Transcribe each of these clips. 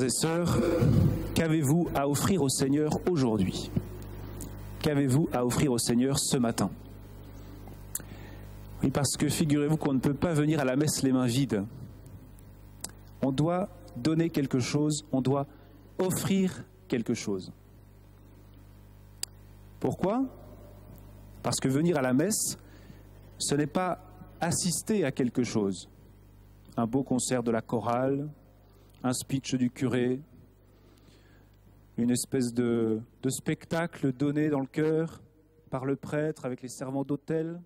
Frères et sœurs, qu'avez-vous à offrir au Seigneur aujourd'hui? Qu'avez-vous à offrir au Seigneur ce matin? Oui, parce que figurez-vous qu'on ne peut pas venir à la messe les mains vides. On doit donner quelque chose, on doit offrir quelque chose. Pourquoi? Parce que venir à la messe, ce n'est pas assister à quelque chose. Un beau concert de la chorale, un speech du curé, une espèce de, spectacle donné dans le cœur par le prêtre avec les servants d'autel.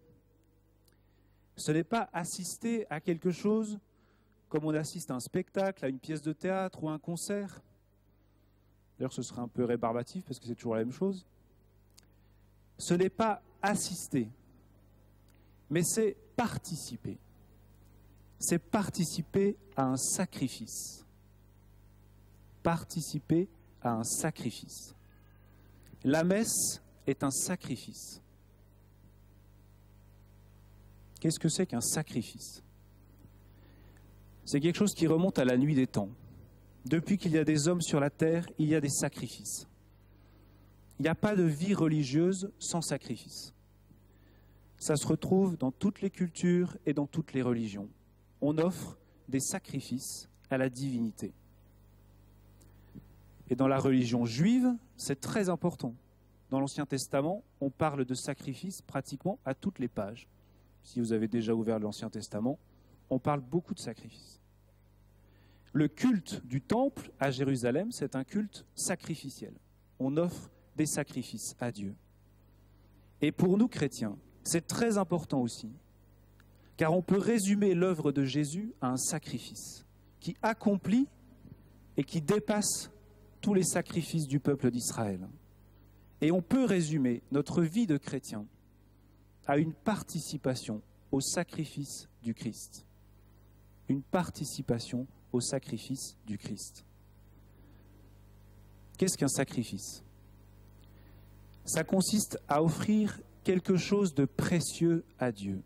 Ce n'est pas assister à quelque chose comme on assiste à un spectacle, à une pièce de théâtre ou à un concert. D'ailleurs, ce serait un peu rébarbatif parce que c'est toujours la même chose. Ce n'est pas assister, mais c'est participer. C'est participer à un sacrifice. Participer à un sacrifice. La messe est un sacrifice. Qu'est-ce que c'est qu'un sacrifice? C'est quelque chose qui remonte à la nuit des temps. Depuis qu'il y a des hommes sur la terre, il y a des sacrifices. Il n'y a pas de vie religieuse sans sacrifice. Ça se retrouve dans toutes les cultures et dans toutes les religions. On offre des sacrifices à la divinité. Et dans la religion juive, c'est très important. Dans l'Ancien Testament, on parle de sacrifices pratiquement à toutes les pages. Si vous avez déjà ouvert l'Ancien Testament, on parle beaucoup de sacrifices. Le culte du temple à Jérusalem, c'est un culte sacrificiel. On offre des sacrifices à Dieu. Et pour nous chrétiens, c'est très important aussi, car on peut résumer l'œuvre de Jésus à un sacrifice qui accomplit et qui dépasse tous les sacrifices du peuple d'Israël. Et on peut résumer notre vie de chrétien à une participation au sacrifice du Christ. Une participation au sacrifice du Christ. Qu'est-ce qu'un sacrifice? Ça consiste à offrir quelque chose de précieux à Dieu.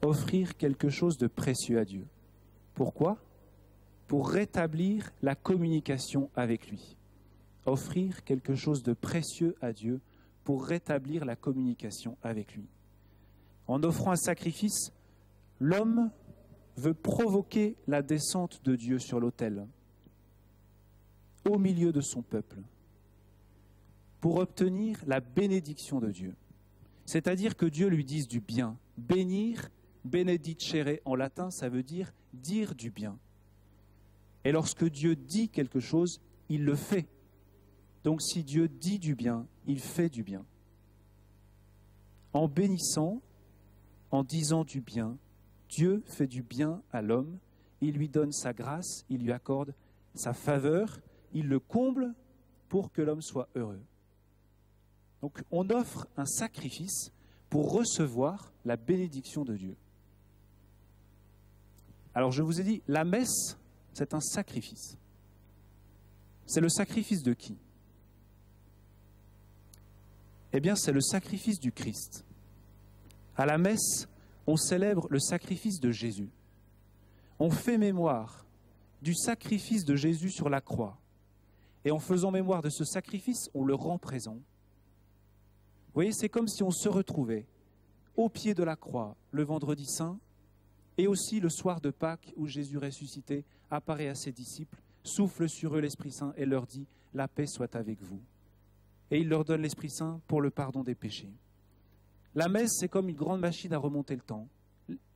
Offrir quelque chose de précieux à Dieu. Pourquoi? Pour rétablir la communication avec lui. Offrir quelque chose de précieux à Dieu pour rétablir la communication avec lui. En offrant un sacrifice, l'homme veut provoquer la descente de Dieu sur l'autel, au milieu de son peuple, pour obtenir la bénédiction de Dieu. C'est-à-dire que Dieu lui dise du bien. Bénir, benedicere en latin, ça veut dire dire du bien. Et lorsque Dieu dit quelque chose, il le fait. Donc si Dieu dit du bien, il fait du bien. En bénissant, en disant du bien, Dieu fait du bien à l'homme, il lui donne sa grâce, il lui accorde sa faveur, il le comble pour que l'homme soit heureux. Donc on offre un sacrifice pour recevoir la bénédiction de Dieu. Alors je vous ai dit, la messe, c'est un sacrifice. C'est le sacrifice de qui? Eh bien, c'est le sacrifice du Christ. À la messe, on célèbre le sacrifice de Jésus. On fait mémoire du sacrifice de Jésus sur la croix. Et en faisant mémoire de ce sacrifice, on le rend présent. Vous voyez, c'est comme si on se retrouvait au pied de la croix le vendredi saint et aussi le soir de Pâques où Jésus ressuscité apparaît à ses disciples, souffle sur eux l'Esprit Saint et leur dit, La paix soit avec vous. Et il leur donne l'Esprit Saint pour le pardon des péchés. La messe, c'est comme une grande machine à remonter le temps.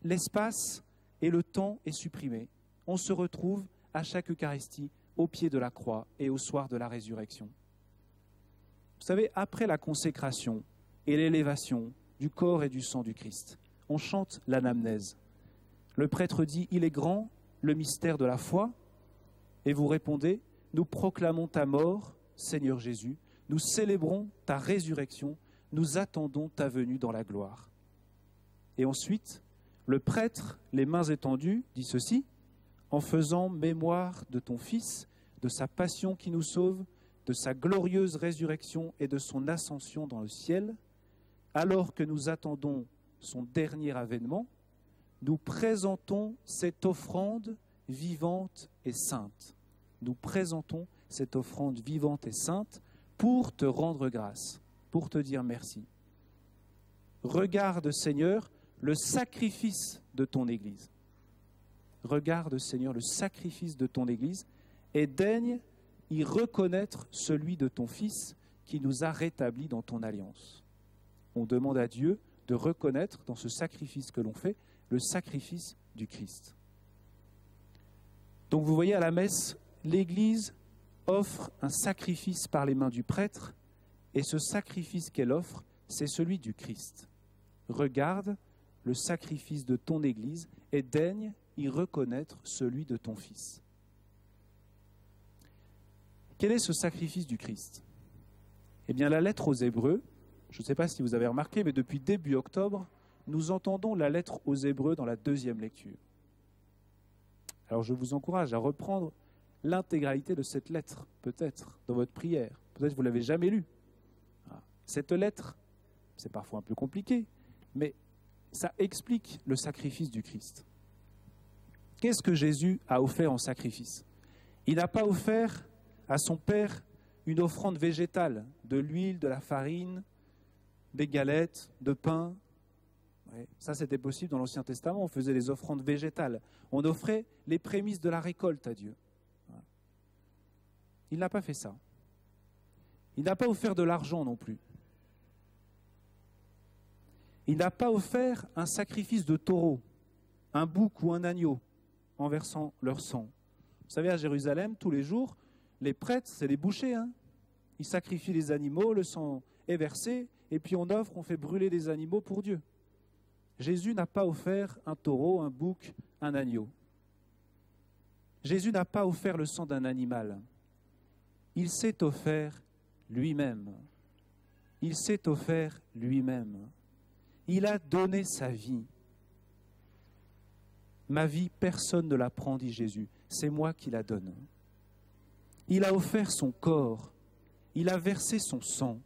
L'espace et le temps est supprimé. On se retrouve à chaque Eucharistie au pied de la croix et au soir de la résurrection. Vous savez, après la consécration et l'élévation du corps et du sang du Christ, on chante l'anamnèse. Le prêtre dit, il est grand le mystère de la foi, et vous répondez, nous proclamons ta mort, Seigneur Jésus, nous célébrons ta résurrection, nous attendons ta venue dans la gloire. Et ensuite, le prêtre, les mains étendues, dit ceci, en faisant mémoire de ton Fils, de sa passion qui nous sauve, de sa glorieuse résurrection et de son ascension dans le ciel, alors que nous attendons son dernier avènement, nous présentons cette offrande vivante et sainte. Nous présentons cette offrande vivante et sainte pour te rendre grâce, pour te dire merci. Regarde, Seigneur, le sacrifice de ton Église. Regarde, Seigneur, le sacrifice de ton Église et daigne y reconnaître celui de ton Fils qui nous a rétablis dans ton alliance. On demande à Dieu de reconnaître dans ce sacrifice que l'on fait le sacrifice du Christ. Donc vous voyez à la messe, l'Église offre un sacrifice par les mains du prêtre, et ce sacrifice qu'elle offre, c'est celui du Christ. Regarde le sacrifice de ton Église et daigne y reconnaître celui de ton Fils. Quel est ce sacrifice du Christ? Eh bien, la lettre aux Hébreux, je ne sais pas si vous avez remarqué, mais depuis début octobre, nous entendons la lettre aux Hébreux dans la deuxième lecture. Alors je vous encourage à reprendre l'intégralité de cette lettre, peut-être, dans votre prière. Peut-être que vous ne l'avez jamais lue. Ah. Cette lettre, c'est parfois un peu compliqué, mais ça explique le sacrifice du Christ. Qu'est-ce que Jésus a offert en sacrifice? Il n'a pas offert à son Père une offrande végétale, de l'huile, de la farine, des galettes, de pain. Ça, c'était possible dans l'Ancien Testament. On faisait des offrandes végétales. On offrait les prémices de la récolte à Dieu. Il n'a pas fait ça. Il n'a pas offert de l'argent non plus. Il n'a pas offert un sacrifice de taureau, un bouc ou un agneau en versant leur sang. Vous savez, à Jérusalem, tous les jours, les prêtres, c'est les bouchers. Hein. Ils sacrifient les animaux, le sang est versé, et puis on offre, on fait brûler des animaux pour Dieu. Jésus n'a pas offert un taureau, un bouc, un agneau. Jésus n'a pas offert le sang d'un animal. Il s'est offert lui-même. Il s'est offert lui-même. Il a donné sa vie. Ma vie, personne ne la prend, dit Jésus. C'est moi qui la donne. Il a offert son corps. Il a versé son sang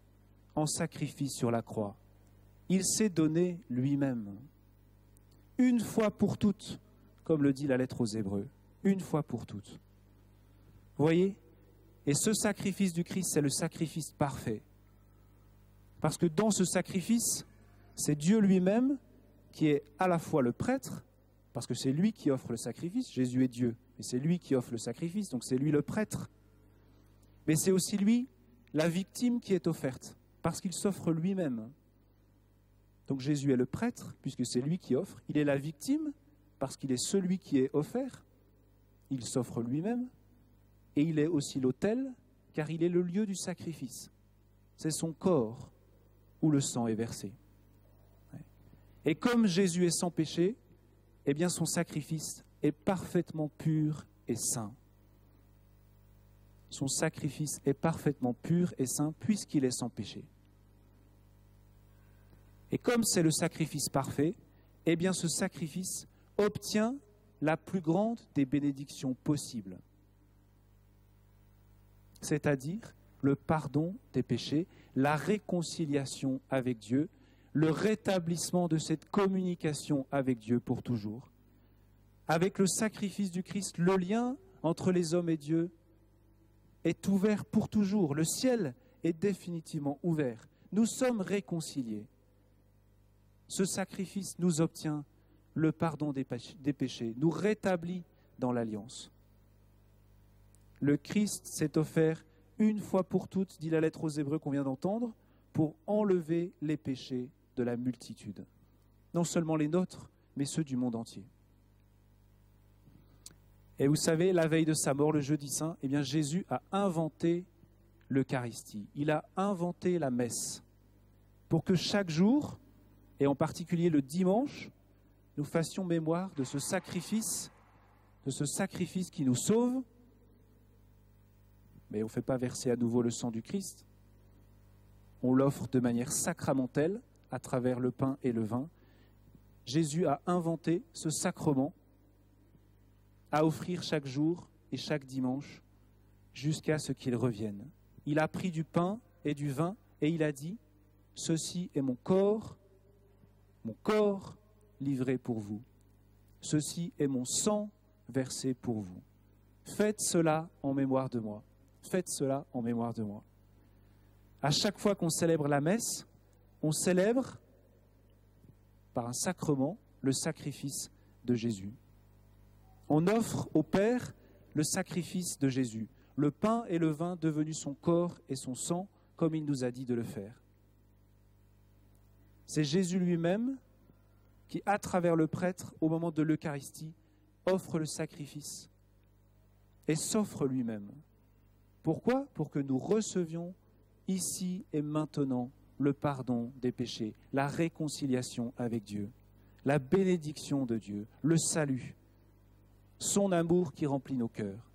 en sacrifice sur la croix. Il s'est donné lui-même. Une fois pour toutes, comme le dit la lettre aux Hébreux. Une fois pour toutes. Voyez Et ce sacrifice du Christ, c'est le sacrifice parfait. Parce que dans ce sacrifice, c'est Dieu lui-même qui est à la fois le prêtre, parce que c'est lui qui offre le sacrifice, Jésus est Dieu, et c'est lui qui offre le sacrifice, donc c'est lui le prêtre. Mais c'est aussi lui la victime qui est offerte, parce qu'il s'offre lui-même. Donc Jésus est le prêtre, puisque c'est lui qui offre, il est la victime, parce qu'il est celui qui est offert, il s'offre lui-même, et il est aussi l'autel, car il est le lieu du sacrifice. C'est son corps où le sang est versé. Et comme Jésus est sans péché, eh bien son sacrifice est parfaitement pur et saint. Son sacrifice est parfaitement pur et saint puisqu'il est sans péché. Et comme c'est le sacrifice parfait, eh bien ce sacrifice obtient la plus grande des bénédictions possibles, c'est-à-dire le pardon des péchés, la réconciliation avec Dieu le rétablissement de cette communication avec Dieu pour toujours. Avec le sacrifice du Christ, le lien entre les hommes et Dieu est ouvert pour toujours. Le ciel est définitivement ouvert. Nous sommes réconciliés. Ce sacrifice nous obtient le pardon des péchés, nous rétablit dans l'alliance. Le Christ s'est offert une fois pour toutes, dit la lettre aux Hébreux qu'on vient d'entendre, pour enlever les péchés de la multitude. Non seulement les nôtres, mais ceux du monde entier. Et vous savez, la veille de sa mort, le jeudi saint, eh bien Jésus a inventé l'Eucharistie. Il a inventé la messe pour que chaque jour, et en particulier le dimanche, nous fassions mémoire de ce sacrifice, de ce sacrifice qui nous sauve. Mais on ne fait pas verser à nouveau le sang du Christ. On l'offre de manière sacramentelle à travers le pain et le vin, Jésus a inventé ce sacrement à offrir chaque jour et chaque dimanche jusqu'à ce qu'il revienne. Il a pris du pain et du vin et il a dit, Ceci est mon corps, mon corps livré pour vous. Ceci est mon sang versé pour vous. Faites cela en mémoire de moi. Faites cela en mémoire de moi. À chaque fois qu'on célèbre la messe, on célèbre par un sacrement le sacrifice de Jésus. On offre au Père le sacrifice de Jésus, le pain et le vin devenus son corps et son sang, comme il nous a dit de le faire. C'est Jésus lui-même qui, à travers le prêtre, au moment de l'Eucharistie, offre le sacrifice et s'offre lui-même. Pourquoi? Pour que nous recevions ici et maintenant le pardon des péchés, la réconciliation avec Dieu, la bénédiction de Dieu, le salut, son amour qui remplit nos cœurs.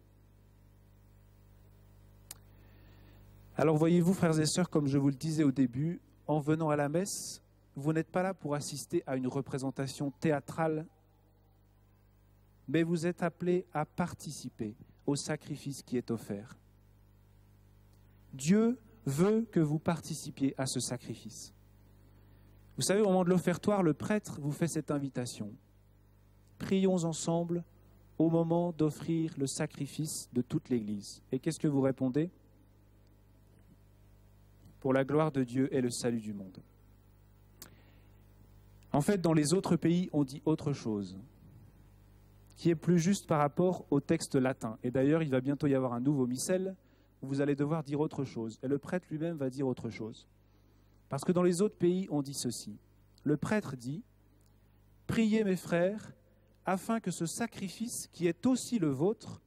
Alors voyez-vous, frères et sœurs, comme je vous le disais au début, en venant à la messe, vous n'êtes pas là pour assister à une représentation théâtrale, mais vous êtes appelés à participer au sacrifice qui est offert. Dieu veut que vous participiez à ce sacrifice. Vous savez, au moment de l'offertoire, le prêtre vous fait cette invitation. Prions ensemble au moment d'offrir le sacrifice de toute l'Église. Et qu'est-ce que vous répondez? Pour la gloire de Dieu et le salut du monde. En fait, dans les autres pays, on dit autre chose, qui est plus juste par rapport au texte latin. Et d'ailleurs, il va bientôt y avoir un nouveau missel où vous allez devoir dire autre chose. Et le prêtre lui-même va dire autre chose. Parce que dans les autres pays, on dit ceci. Le prêtre dit, Priez mes frères, afin que ce sacrifice, qui est aussi le vôtre,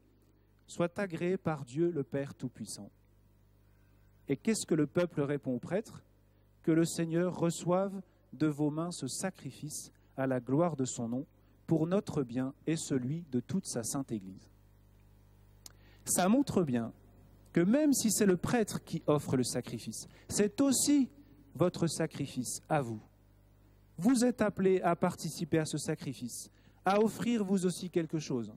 soit agréé par Dieu le Père Tout-Puissant. Et qu'est-ce que le peuple répond au prêtre? Que le Seigneur reçoive de vos mains ce sacrifice à la gloire de son nom, pour notre bien et celui de toute sa sainte Église. Ça montre bien que même si c'est le prêtre qui offre le sacrifice, c'est aussi votre sacrifice à vous. Vous êtes appelés à participer à ce sacrifice, à offrir vous aussi quelque chose.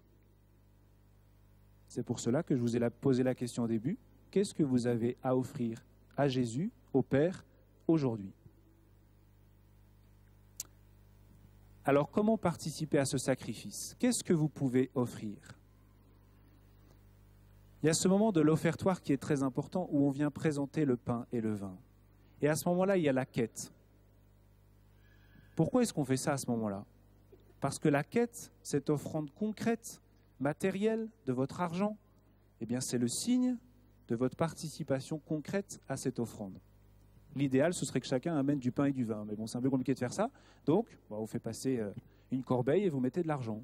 C'est pour cela que je vous ai posé la question au début. Qu'est-ce que vous avez à offrir à Jésus, au Père, aujourd'hui? Alors comment participer à ce sacrifice? Qu'est-ce que vous pouvez offrir? Il y a ce moment de l'offertoire qui est très important où on vient présenter le pain et le vin. Et à ce moment-là, il y a la quête. Pourquoi est-ce qu'on fait ça à ce moment-là? Parce que la quête, cette offrande concrète, matérielle de votre argent, eh c'est le signe de votre participation concrète à cette offrande. L'idéal, ce serait que chacun amène du pain et du vin. Mais bon, c'est un peu compliqué de faire ça. Donc, on vous fait passer euh, une corbeille et vous mettez de l'argent.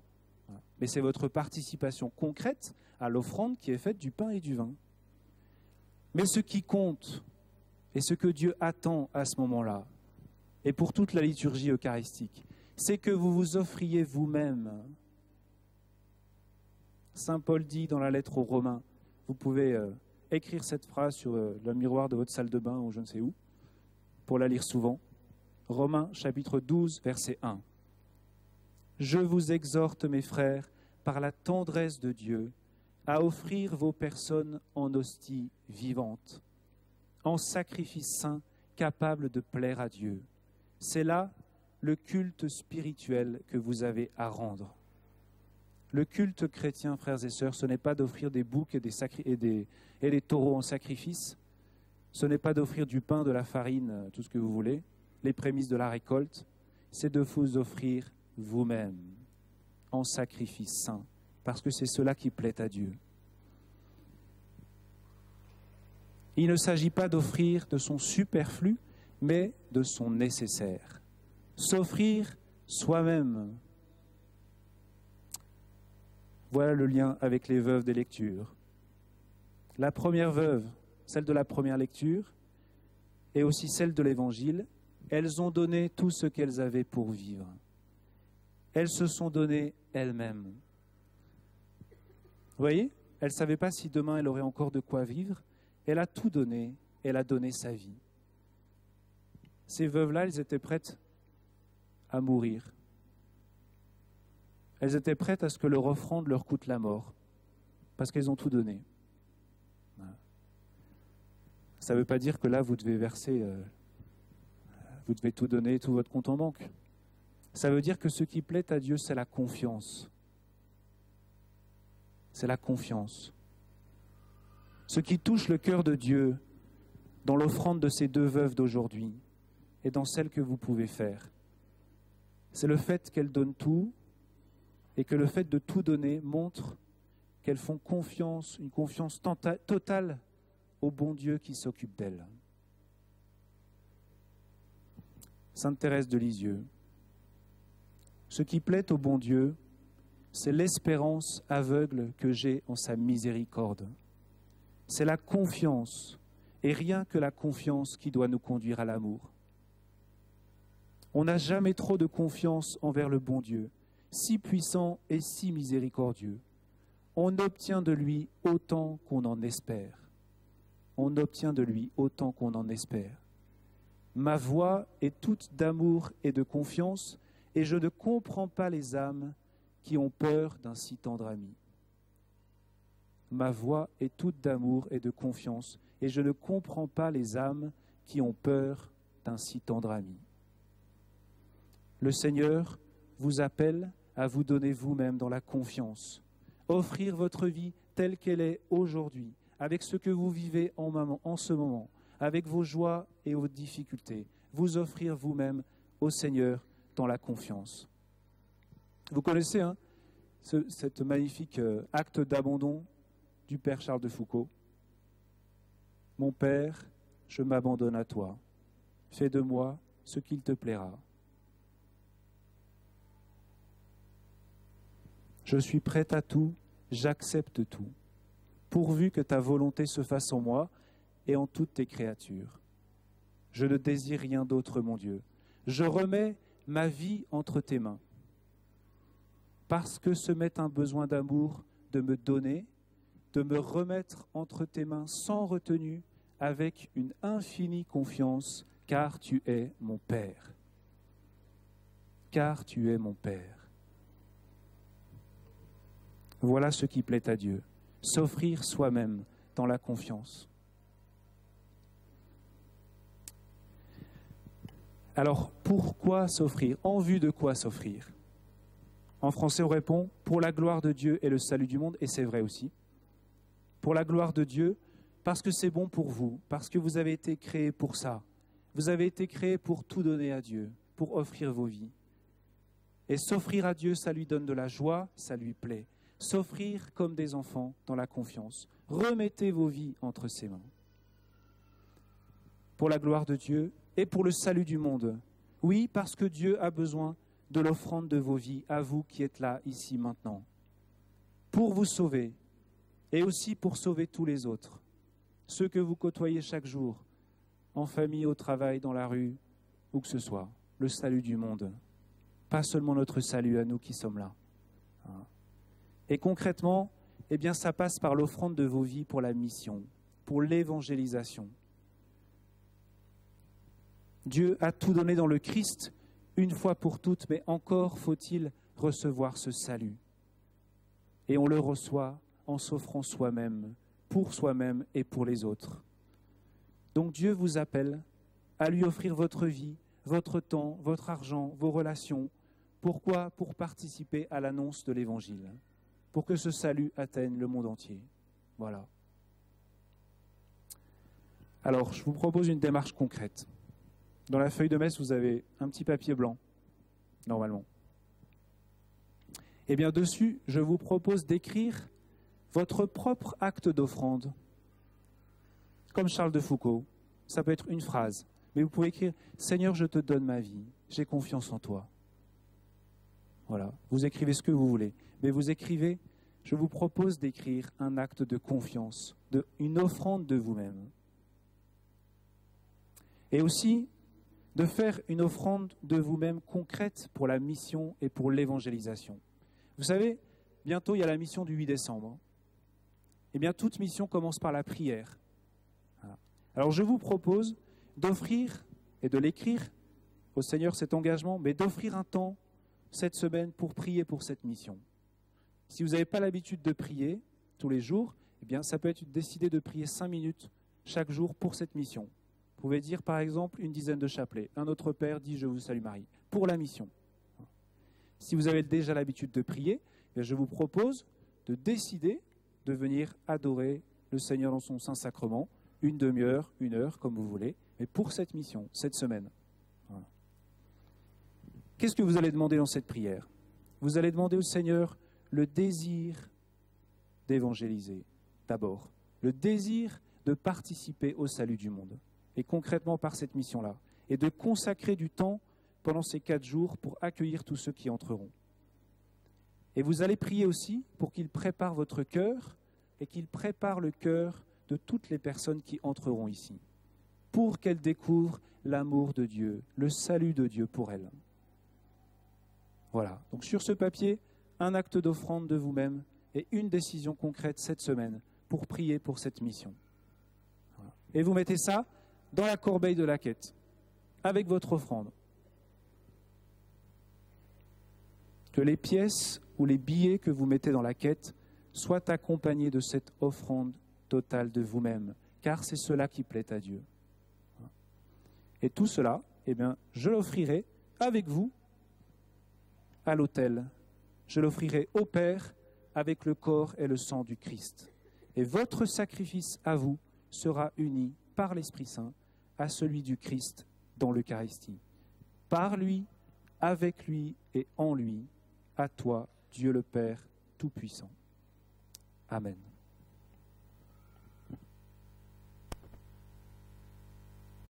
Mais c'est votre participation concrète à l'offrande qui est faite du pain et du vin. Mais ce qui compte et ce que Dieu attend à ce moment-là, et pour toute la liturgie eucharistique, c'est que vous vous offriez vous-même. Saint Paul dit dans la lettre aux Romains, vous pouvez euh, écrire cette phrase sur euh, le miroir de votre salle de bain ou je ne sais où, pour la lire souvent. Romains chapitre 12, verset 1. Je vous exhorte, mes frères, par la tendresse de Dieu, à offrir vos personnes en hostie vivante, en sacrifice saint capable de plaire à Dieu. C'est là le culte spirituel que vous avez à rendre. Le culte chrétien, frères et sœurs, ce n'est pas d'offrir des boucs et des, et des, et des taureaux en sacrifice, ce n'est pas d'offrir du pain, de la farine, euh, tout ce que vous voulez, les prémices de la récolte, c'est de vous offrir vous-même en sacrifice saint, parce que c'est cela qui plaît à Dieu. Il ne s'agit pas d'offrir de son superflu, mais de son nécessaire. S'offrir soi-même. Voilà le lien avec les veuves des lectures. La première veuve, celle de la première lecture et aussi celle de l'Évangile, elles ont donné tout ce qu'elles avaient pour vivre. Elles se sont données elles-mêmes. Vous voyez Elle ne savait pas si demain elle aurait encore de quoi vivre. Elle a tout donné, elle a donné sa vie. Ces veuves-là, elles étaient prêtes à mourir. Elles étaient prêtes à ce que leur offrande leur coûte la mort, parce qu'elles ont tout donné. Ça ne veut pas dire que là, vous devez verser, euh, vous devez tout donner, tout votre compte en banque. Ça veut dire que ce qui plaît à Dieu, c'est la confiance. c'est la confiance. Ce qui touche le cœur de Dieu dans l'offrande de ces deux veuves d'aujourd'hui et dans celle que vous pouvez faire, c'est le fait qu'elles donnent tout et que le fait de tout donner montre qu'elles font confiance, une confiance totale au bon Dieu qui s'occupe d'elles. Sainte Thérèse de Lisieux, ce qui plaît au bon Dieu, c'est l'espérance aveugle que j'ai en sa miséricorde. C'est la confiance, et rien que la confiance qui doit nous conduire à l'amour. On n'a jamais trop de confiance envers le bon Dieu, si puissant et si miséricordieux. On obtient de lui autant qu'on en espère. On obtient de lui autant qu'on en espère. Ma voix est toute d'amour et de confiance, et je ne comprends pas les âmes qui ont peur d'un si tendre ami. Ma voix est toute d'amour et de confiance, et je ne comprends pas les âmes qui ont peur d'un si tendre ami. Le Seigneur vous appelle à vous donner vous-même dans la confiance, offrir votre vie telle qu'elle est aujourd'hui, avec ce que vous vivez en, ce moment, avec vos joies et vos difficultés, vous offrir vous-même au Seigneur dans la confiance. Vous connaissez hein, ce magnifique euh, acte d'abandon du Père Charles de Foucault. Mon Père, je m'abandonne à toi. Fais de moi ce qu'il te plaira. Je suis prêt à tout, j'accepte tout, pourvu que ta volonté se fasse en moi et en toutes tes créatures. Je ne désire rien d'autre, mon Dieu. Je remets ma vie entre tes mains. Parce que ce m'est un besoin d'amour de me donner, de me remettre entre tes mains sans retenue, avec une infinie confiance, car tu es mon Père. Car tu es mon Père. Voilà ce qui plaît à Dieu, s'offrir soi-même dans la confiance. Alors, pourquoi s'offrir? En vue de quoi s'offrir? En français, on répond pour la gloire de Dieu et le salut du monde, et c'est vrai aussi. Pour la gloire de Dieu, parce que c'est bon pour vous, parce que vous avez été créés pour ça. Vous avez été créés pour tout donner à Dieu, pour offrir vos vies. Et s'offrir à Dieu, ça lui donne de la joie, ça lui plaît. S'offrir comme des enfants dans la confiance. Remettez vos vies entre ses mains. Pour la gloire de Dieu, et pour le salut du monde. Oui, parce que Dieu a besoin de l'offrande de vos vies, à vous qui êtes là, ici, maintenant, pour vous sauver, et aussi pour sauver tous les autres, ceux que vous côtoyez chaque jour, en famille, au travail, dans la rue, où que ce soit, le salut du monde, pas seulement notre salut à nous qui sommes là. Et concrètement, eh bien, ça passe par l'offrande de vos vies pour la mission, pour l'évangélisation. Dieu a tout donné dans le Christ une fois pour toutes, mais encore faut-il recevoir ce salut. Et on le reçoit en s'offrant soi-même, pour soi-même et pour les autres. Donc Dieu vous appelle à lui offrir votre vie, votre temps, votre argent, vos relations. Pourquoi? Pour participer à l'annonce de l'Évangile, pour que ce salut atteigne le monde entier. Voilà. Alors, je vous propose une démarche concrète. Dans la feuille de messe, vous avez un petit papier blanc, normalement. Eh bien dessus, je vous propose d'écrire votre propre acte d'offrande. Comme Charles de Foucault, ça peut être une phrase, mais vous pouvez écrire Seigneur, je te donne ma vie, j'ai confiance en toi. Voilà, vous écrivez ce que vous voulez, mais vous écrivez, je vous propose d'écrire un acte de confiance, une offrande de vous-même. Et aussi, de faire une offrande de vous-même concrète pour la mission et pour l'évangélisation. Vous savez, bientôt il y a la mission du 8 décembre. Eh bien, toute mission commence par la prière. Alors je vous propose d'offrir et de l'écrire au Seigneur cet engagement, mais d'offrir un temps cette semaine pour prier pour cette mission. Si vous n'avez pas l'habitude de prier tous les jours, eh bien, ça peut être décider de prier cinq minutes chaque jour pour cette mission. Vous pouvez dire par exemple une dizaine de chapelets. Un autre père dit Je vous salue Marie, pour la mission. Si vous avez déjà l'habitude de prier, eh je vous propose de décider de venir adorer le Seigneur dans son Saint-Sacrement, une demi-heure, une heure, comme vous voulez, mais pour cette mission, cette semaine. Qu'est-ce que vous allez demander dans cette prière? Vous allez demander au Seigneur le désir d'évangéliser, d'abord, le désir de participer au salut du monde, et concrètement par cette mission-là, et de consacrer du temps pendant ces quatre jours pour accueillir tous ceux qui entreront. Et vous allez prier aussi pour qu'il prépare votre cœur et qu'il prépare le cœur de toutes les personnes qui entreront ici, pour qu'elles découvrent l'amour de Dieu, le salut de Dieu pour elles. Voilà, donc sur ce papier, un acte d'offrande de vous-même et une décision concrète cette semaine pour prier pour cette mission. Et vous mettez ça dans la corbeille de la quête, avec votre offrande. Que les pièces ou les billets que vous mettez dans la quête soient accompagnés de cette offrande totale de vous-même, car c'est cela qui plaît à Dieu. Et tout cela, eh bien, je l'offrirai avec vous à l'autel. Je l'offrirai au Père avec le corps et le sang du Christ. Et votre sacrifice à vous sera uni par l'Esprit Saint à celui du Christ dans l'Eucharistie. Par lui, avec lui et en lui, à toi, Dieu le Père Tout-Puissant. Amen.